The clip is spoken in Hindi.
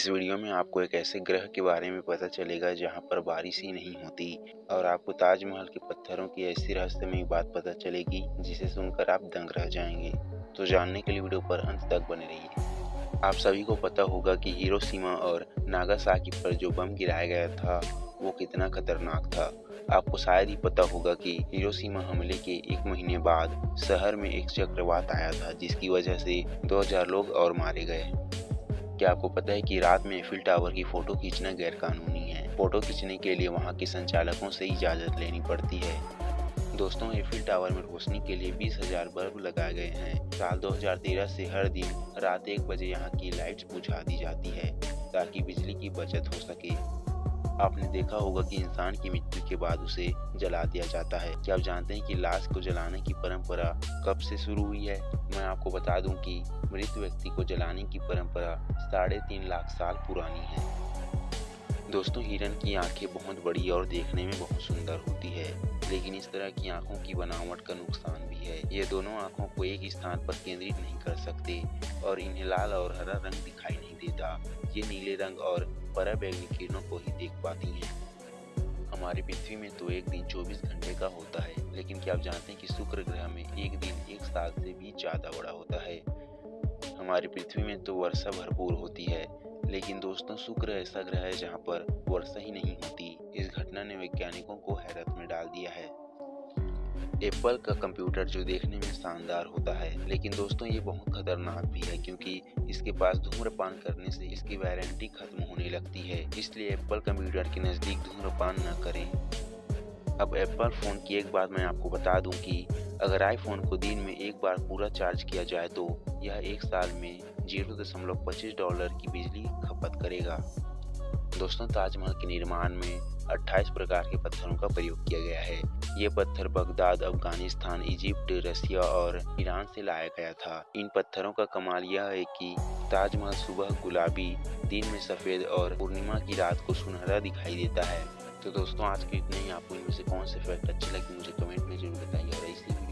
इस वीडियो में आपको एक ऐसे ग्रह के बारे में पता चलेगा जहाँ पर बारिश ही नहीं होती और आपको ताजमहल के पत्थरों की ऐसी रहस्यमय बात पता चलेगी, जिसे सुनकर आप दंग रह जाएँगे। तो जानने के लिए वीडियो पर अंत तक बने रहिए। आप सभी को पता होगा कि हिरोशिमा और नागासाकी पर जो बम गिराया गया था, वो कितना खतरनाक था। आपको शायद ही पता होगा कि हिरोशिमा हमले के एक महीने बाद शहर में एक चक्रवात आया था, जिसकी वजह से 2000 लोग और मारे गए। क्या आपको पता है कि रात में एफिल टावर की फ़ोटो खींचना गैर कानूनी है। फ़ोटो खींचने के लिए वहाँ के संचालकों से इजाज़त लेनी पड़ती है। दोस्तों एफिल टावर में रोशनी के लिए बीस हज़ार बल्ब लगाए गए हैं। साल 2013 से हर दिन रात एक बजे यहाँ की लाइट्स बुझा दी जाती है ताकि बिजली की बचत हो सके। आपने देखा होगा कि इंसान की मृत्यु के बाद उसे जला दिया जाता है। क्या आप जानते हैं कि लाश को जलाने की परंपरा कब से शुरू हुई है? मैं आपको बता दूँ कि मृत व्यक्ति को जलाने की परंपरा साढ़े तीन लाख साल पुरानी है। दोस्तों, हिरन की आँखें बहुत बड़ी और देखने में बहुत सुंदर होती है, लेकिन इस तरह की आँखों की बनावट का नुकसान भी है। ये दोनों आँखों को एक स्थान पर केंद्रित नहीं कर सकते और इन्हें लाल और हरा रंग दिखाई नहीं देता। ये नीले रंग और पराबैंगनी किरणों को ही देख पाती हैं। हमारी पृथ्वी में तो एक दिन 24 घंटे का होता है, लेकिन क्या आप जानते हैं कि शुक्र ग्रह में एक दिन एक साल से भी ज़्यादा बड़ा होता है? हमारी पृथ्वी में तो वर्षा भरपूर होती है, लेकिन दोस्तों शुक्र ऐसा ग्रह है जहाँ पर वर्षा ही नहीं होती। इस घटना ने वैज्ञानिकों को हैरत में डाल दिया है। एप्पल का कंप्यूटर जो देखने में शानदार होता है, लेकिन दोस्तों ये बहुत खतरनाक भी है क्योंकि इसके पास धूम्रपान करने से इसकी वारंटी खत्म होने लगती है, इसलिए एप्पल कंप्यूटर के नज़दीक धूम्रपान न करें। अब एप्पल फ़ोन की एक बात मैं आपको बता दूँ कि अगर आईफोन को दिन में एक बार पूरा चार्ज किया जाए तो यह एक साल में ज़ीरो दशमलव पच्चीस डॉलर की बिजली खपत करेगा। दोस्तों, ताजमहल के निर्माण में 28 प्रकार के पत्थरों का प्रयोग किया गया है। ये पत्थर बगदाद, अफ़गानिस्तान, इजिप्ट रसिया और ईरान से लाया गया था। इन पत्थरों का कमाल यह है कि ताजमहल सुबह गुलाबी, दिन में सफ़ेद और पूर्णिमा की रात को सुनहरा दिखाई देता है। तो दोस्तों, आज के इतने ही। आपको इनमें से कौन से फैक्ट अच्छे लगे मुझे कमेंट में ज़रूर बताइए